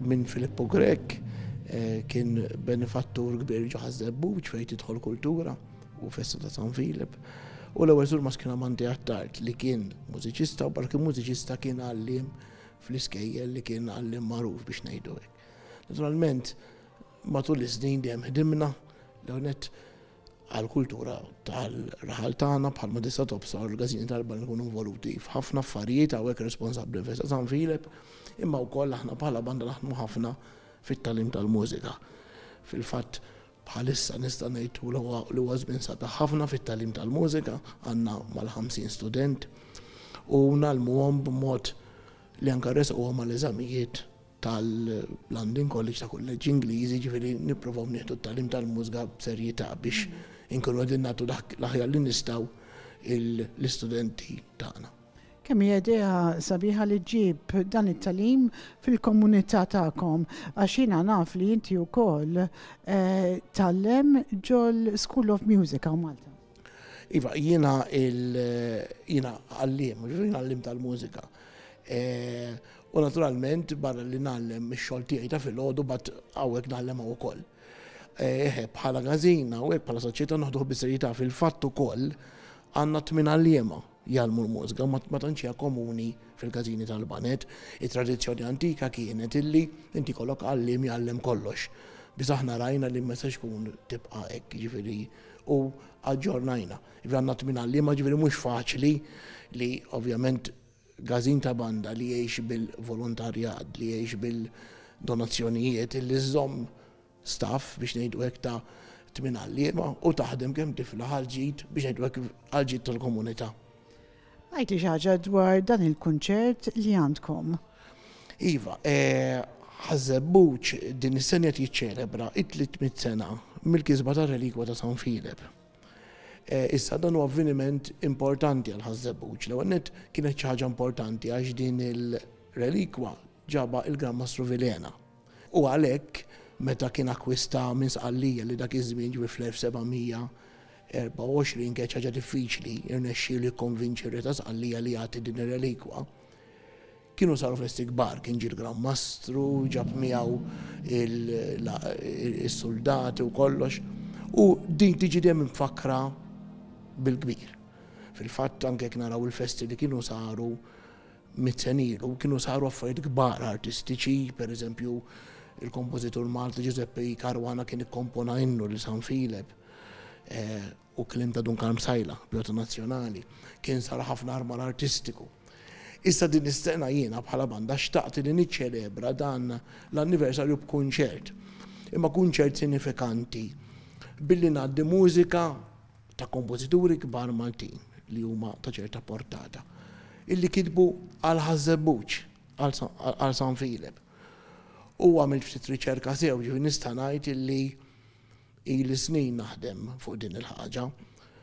Minn Filippo Grech kien benefattur kbir ġo Ħaż-Żebbuġ fejn tidħol kultura u festa ta' San Filip. U l-ewwel żur ma' Scaramanti Attard li kien mużiċista u barra kien mużiċista kien għalliem fl-iskejjel li kien għalliem magħruf biex ngħidu hekk. Naturalment matul is-snin dejjem ħdimna, l-ewwel nett għall-kultura tal-raħal tagħna bħalma tista' tobsor il-każini tal-baħar nkunu involuti f'ħafna affarijiet hawnhekk responsabbli festa San Filip, imma wkoll aħna bħala banda naħdmu ħafna fit-tagħlim tal-mużika. Fil-fatt bħalissa nista' ngħid li huwa li huwa żmien sabiħ ħafna fit-tagħlim tal-mużika, għandna mal-50 student u nagħlmuhom b'mod li anke resquhom għall-eżamijiet tal-London College ta' Kulleġġi Ingliżi, ġifieri nippruvaw nieħdu t-tagħlim tal-mużga b'serjetà biex inkunu qegħdin nagħtu dak l-aħjar li nistgħu l-istudenti tagħna. Kemm hija idea sabiħa li ġġib dan it-tagħlim fil-komunità tagħkom għax jiena naf li inti wkoll tgħallem ġol-School of Music hawn Malta. Iva, jiena jiena għalliem, jiena għallim tal-mużika. E, u naturalment barra li nallem ix-xogħol tiegħi ta' filgħodu bat hawnhekk nallem ukoll. Eħe, eh, bħala gazina u hekk bħala soċjetà noħduh biserjetà fil-fatt ukoll għandna tmien għalliema jgħalmu l-mużika ma tantx hija komuni fil-każini tal-banet. It-tradizzjoni antika kienet illi inti kollok għallim jgħallem kollox. Biss aħna rajna li ma sex kun tibqa' hekk, jiġifieri u aġġornajna. Ġifieri għandna tmien għalliema, ġifieri mhux faċli li ovvjament każin ta' banda li jgħix bil-volontarjat, li jgħix bil-donazzjonijiet illi żżomm staff biex ngħidu hekk ta' tmien għalliema u taħdem kemm tiflaħ għall-ġid biex ngħidu hekk għall-ġid tal-komunità. Għidli xi ħaġa dwar dan il-kunċert li għandkom. Iva, Ħaż-Żebbuġ din is-sena qed jiċċelebra t-tliet mitt sena mill-kisba tar-relikwa ta' San Filep. Issa dan huwa avveniment importanti għal Ħaż-Żebbuġ. L-ewwel nett kienet xi ħaġa importanti għax din il-relikwa ġabha l-Gran Mastru Vilhena. U għalhekk, meta kien akkwista minn Sqallija li dak iż-żmien, jiġifieri fl-1724, kienet xi ħaġa diffiċli rnexxielu jikkonvinċi r-Re ta' Sqallija li jagħti din ir-relikwa, kienu saru festi kbar. Kien ġie l-Gran Mastru, ġab miegħu is-suldati u kollox. U din tiġi dejjem imfakkra bil-kbir. Fil-fatt, anke jekk naraw il-festi li kienu saru, mitt sena ilu, kienu saru affarijiet kbar artistiċi, per eżempju, il-kompożitur Malti Ġużeppi Caruana kien ikkompona innu lil San Filep u kliem ta' Dun Karm Sajla, Pjota Nazzjonali. Kien sar ħafna armar artistiku. Issa din is-sena jiena bħala banda xtaqt li niċċelebra dan l-anniversarju b'kunċert. Imma kunċert sinifikanti billi ngħaddi mużika ta' kompożituri kbar Maltin li huma ta' ċerta portata, illi kitbu għal Ħaż-Żebbuġ, għal San Filep. U għamilt ftit riċerka sew, ġifieri nista' ngħid illi ili snin naħdem fuq din il-ħaġa.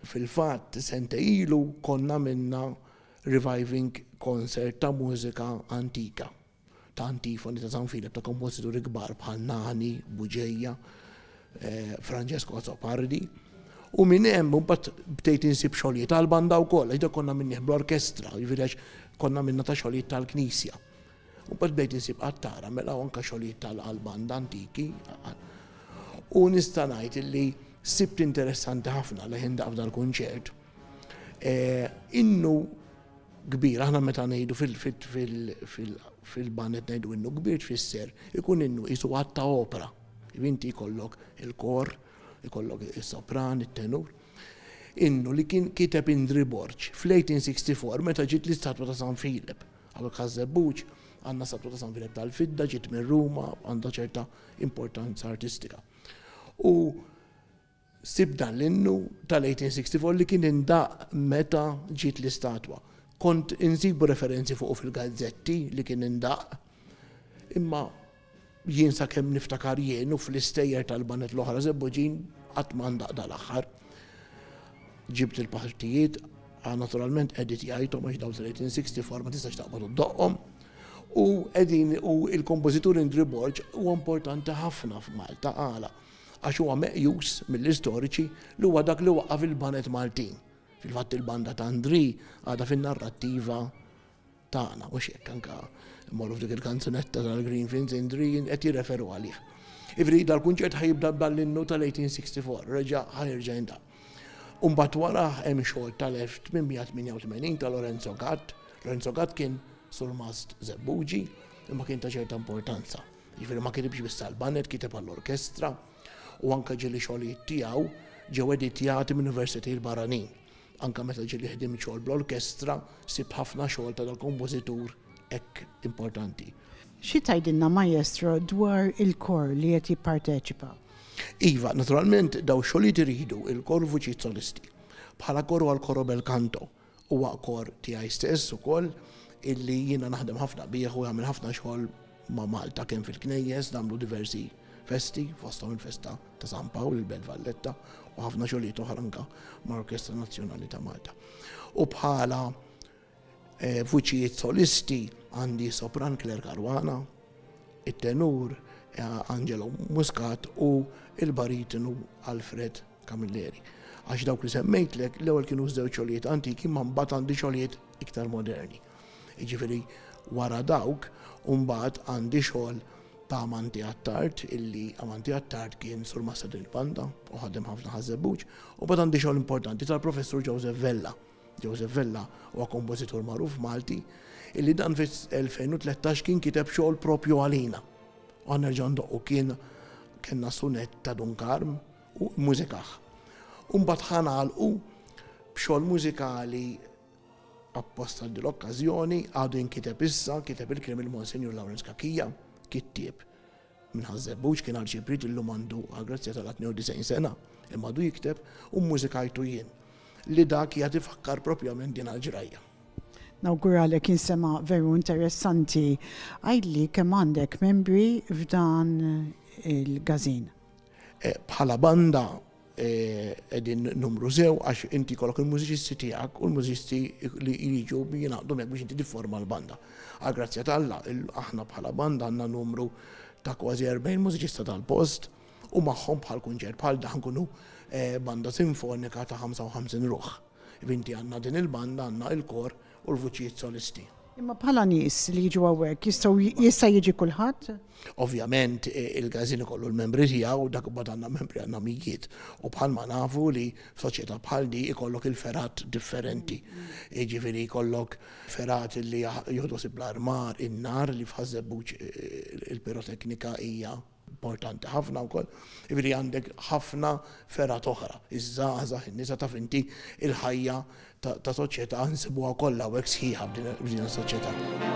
Fil-fatt, sentej ilu konna għamilna reviving concert ta' mużika antika ta' antifoni ta' żanfielet ta' kompożituri kbar bħal Nani, Bugeja, Francesco Azzopardi, u minn hemm imbagħad bdejt insib xogħlijiet għall-banda wkoll għax dak konna għamilnieh bl-orkestra, jiġifieri għax konna għamilna ta' xogħlijiet tal-knisja. U mbagħad bdejt insib qattara mela u anke xogħlijiet tal-banda antiki. U nista' ngħid illi sibt interessanti ħafna leħen daqqa f'dal-kunċert. Innu kbir. Aħna meta ngħidu fil-Lban qed ngħidu innu kbir tfisser ikun innu qisu għadd ta' opra. Inti jkollok il-kor, ikollok is-sopran, it-tenur. Innu li kien kiteb Indri Borg fl-1864 meta ġiet l-istatwa ta' San Filip. Hawnhekk Ħaż-Żebbuġ għandna statwa ta' San Filip tal-fidda ġiet minn Ruma għandha ċerta importanza artistika. U Sib dan l-innu tal-1864 li kien indaqq meta ġiet l-istatwa. Kont insibu referenzi fuqu fil-gazzetti li kien indaqq. Imma jien sakemm niftakar jien u fl-istejjer tal-baned l-oħra Żebbuġin qatt ma ndaqq dal-aħħar. Ġibt il-partijiet, a naturalment editjajthom għax dawn tal-1864 ma tistax taqbad u ddoqqhom. U qegħdin u l-kompożitur Indri Borg huwa importanti ħafna f'Malta. Għala? għax huwa meqjus mill-istoriċi li huwa dak li waqqaf il-Banet Maltin. Fil-fatt il-banda ta' Ndri għadha fin-narrattiva tagħna, mhux hekk anka morru f'dik il-kanzunetta tal-Greenfields Indri qed jirreferu għalih. Ivri dal-kunċert ħajibda ball-innu tal-1864, reġa' ħajerġa' jindaq. Umbat wara hemm xogħol tal-1888 ta' Lorenzo Gatt. Lorenzo Gatt kien sulmast Zebbuġi imma kien ta' ċerta importanza. Jiġifieri ma kitibx biss għall-baned, kiteb għall-orkestra u anke ġieli xogħlijiet tiegħu ġew editjati minn universitajiet barranin. Anke meta ġieli ħdimt xogħol bl-orkestra, sibt ħafna xogħol ta' dal-kompożitur hekk importanti. Xi tgħidilna Maestro dwar il-kor li qed jipparteċipa? Iva, naturalment dawn ix-xogħlijiet iridu il-kor u vuċijiet solisti. Bħala kor huwa l-Coro Bel Canto, Huwa kor tiegħi stess ukoll illi jiena naħdem ħafna bih u jagħmel ħafna xogħol ma' Malta kemm fil-knejjes, nagħmlu diversi festi fosthom il-festa ta' San Pawl, il-Belt Valletta u ħafna xogħlijiet oħra anke mal-Orkestra Nazzjonali ta' Malta. U bħala vuċijiet solisti għandi Sopran Claire Caruana, it-tenur Angelo Muscat u l-baritonu Alfred Camilleri. Għax dawk li semmejtlek l-ewwel kienu żewġ xogħlijiet antiki ma mbagħad għandi xogħlijiet iktar moderni. Jiġifieri wara dawk u mbagħad għandi xogħol ta' Amanti Attard illi Amanti Attard kien sur master din il-banda u ħadem ħafna ħażebbuġ u bad għandi xogħol importanti tal-Professur Joseph Vella Joseph Vella huwa kompożitur magħruf Malti illi dan fis-2013 kien kiteb xogħol proprju għalina. U ħa nerġgħu ndoqqu kien kellna sunett ta' Dun Karm u mmużikah. U mbagħad ħa nagħlqu b'xogħol mużikali apposta din l-okkażjoni għadu jinkiteb issa, kiteb il-kliem il-Monsinjur Lawrence Cachia, kittieb. Minn Ħaż-Żebbuġ kien arċipriet illum għandu għall-grazzja tal-Alla 92 sena, imma għadu jikteb u mmużikajtu jien. Li dak qiegħed ifakkar propjament din għall-ġrajja. Nawguralek jinsema veru interessanti. Għidli kemm għandek membri f'dan il-gazin? Bħala banda qegħdin numru sew għax inti jkollok il-mużiċisti tiegħek u l-mużiċisti li jiġu jingħaqdu mek biex inti tifforma l-banda. Għal grazzja tal-la, aħna bħala banda għandna numru ta' kważi 40 mużiċista tal-post u magħhom bħal kunċert bħal dan nkunu eh, banda sinfonika ta' 55 ruħ. Vinti għandna din il-banda, għandna il-kor u l-vuċijiet solisti. Imma bħala nies li jiġu hawnhekk jistgħu jista' jiġi kulħadd? Ovvjament il-każin ikollu l-membri tiegħu, dak imbagħad għandna membri għandna mijiet. U bħalma nafu li f'soċjetà bħal di ikollok il-ferat differenti. Jiġifieri jkollok ferat li jieħdu sib l-armar, in-nar li f'ħażebbuġ il-piroteknika hija importanti ħafna wkoll, jiġifieri għandek ħafna fergħat oħra, iż-żgħażagħ, in-nisa taf inti l-ħajja ta' soċjetà nsibuha wkoll hawnhekk sħiħa f'din is-soċjetà.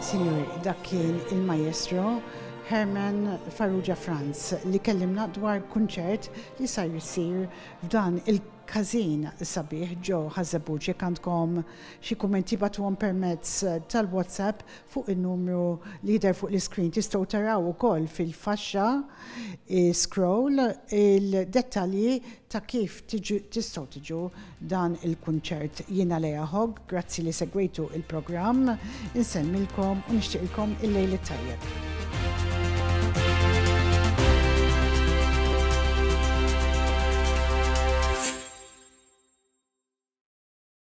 Sinjuri, dak kien il-Majestro Herman Farrugia Franz li kellimna dwar kunċert li sar jsir f'dan il-każin sabiħ ġo Ħaż-Żebbuġ. Jekk għandkom xi kummenti bagħtuhom permezz tal-WhatsApp fuq in-numru li jidher fuq l-iscreen. Tistgħu taraw ukoll fil-faxxa scroll il-dettalji ta' kif tistgħu tiġu Dan il-kunċert jiena lejha ħogg, grazzi li segwejtu il-programm, insellmilkom u nixtieqilkom il-lejl it-tajjeb.